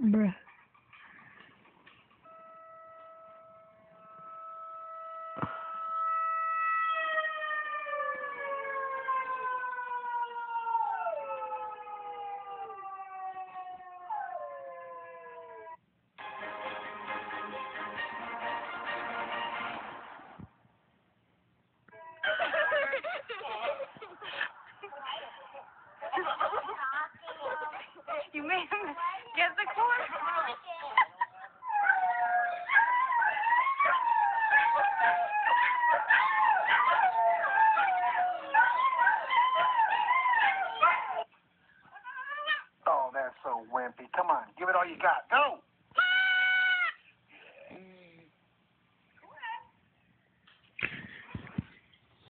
Bruh. Get the corn? Oh, that's so wimpy. Come on, give it all you got. Go!